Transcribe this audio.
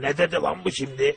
Ne dedi lan bu şimdi?